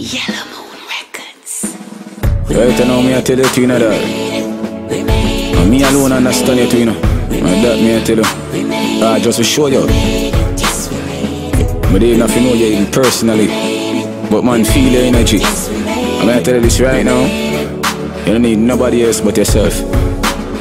Yellow Moon Records. Right now, me I tell you, you know that. And me alone understand to you know. And that me I tell you. Ah, just to show you. But they nothing know you personally. But man, feel your energy. I'm gonna tell you this right now. You don't need nobody else but yourself.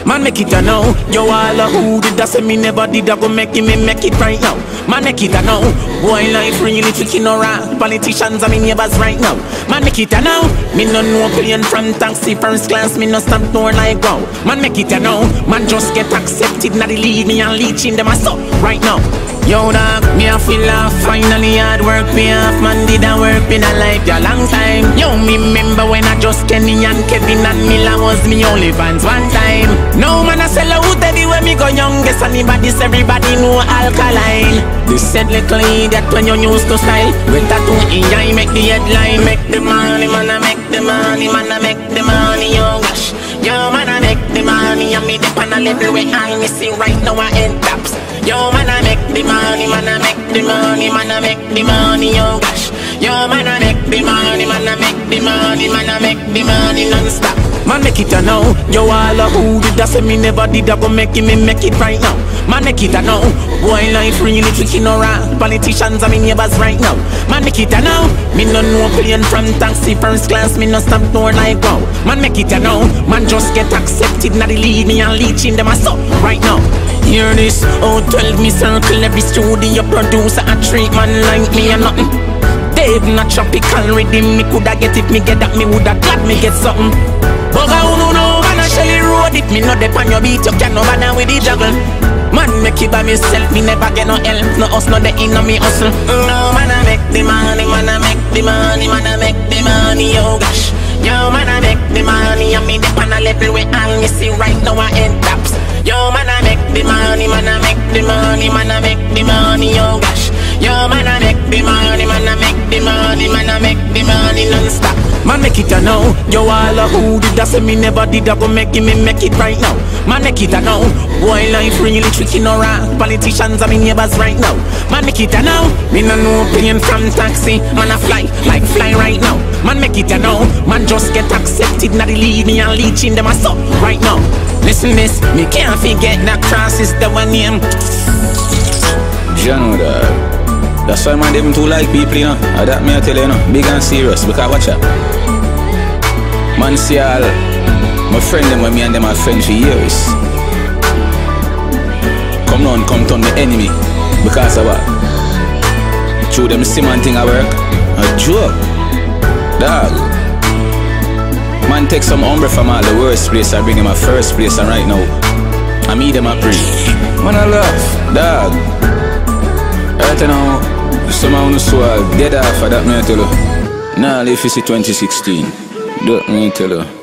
Man make it a now. Yo all a who did that say me never did I go make it me make it right now. Man make it a now. Boy life really tricky no wrong Politicians are me neighbors right now. Man make it a now. Me no know plane from taxi first class. Me no stamp door like wow Man make it a now. Man just get accepted Now they leave me and leeching them a so right now. Yo dog, me a feel laugh Finally hard work me off Man did a work in a long time. Yo me remember when I just Kenny and Kevin and Miller was me only fans one time. Now man I sell out everywhere me go youngest Anybody everybody know alkaline. This said little idiot when you used to style. With tattoo in eye make the headline. Make the money man I make the money man I make the money yo. Gosh Yo man I make the money and me dip on a level where I see right now I end tops Yo man I make the money, man I make the money, man I make the money, yo. Gosh Yo man I make the money, man I make the money, man I make the money non-stop. Man make it a now, yo all a who did that say me never did I go make it, me make it right now. Man make it a now, boy life really tricky no Politicians are me neighbors right now. Man make it a now, me no know plane from taxi first class, me no stamp door like wow. Man make it a now, man just get accepted, now they lead me and leeching them a so right now. Hear this, oh 12 me circle every studio producer a treat man like me and nothing Dave not tropical rhythm, me coulda get it, me get that, me woulda glad me get something. Bugga who no know, man a Shelly road if me no dep on your beat, you can no bother with the juggle. Man make it by myself, me never get no help, no us no the in me hustle. No man I make the money, man I make the money, man I make the money, yo gosh. Yo man I make the money, and me dep on a level where all me see right now I end tops Yo man I make the money, man I make the money, man I make the money, yo gosh. Yo man the man I make the money non-stop. Man make it a now, yo all a who did that say me never did I go make it, me make it right now. Man make it a now, boy life really tricky no Politicians are me neighbors right now. Man make it a now, me no know plane from taxi. Man I fly, like fly right now. Man make it a now, man just get accepted Now they leave me and leeching them. A so right now. Listen this, me can't forget that cross is the one name. John. That's why man them too like people, you know. That me I tell you, you know, big and serious. Because watch out. Man see all my friend them when me and them are friends for years. Come on, come turn the enemy. Because of what? Through them same thing I work. A joke. Dog. Man take some umbrella from all the worst place I bring him a first place and right now. I meet them a bring. Man I laugh. Dog. Right now, of us who are dead off of that me tell you. Nah, live for see 2016. That me tell you.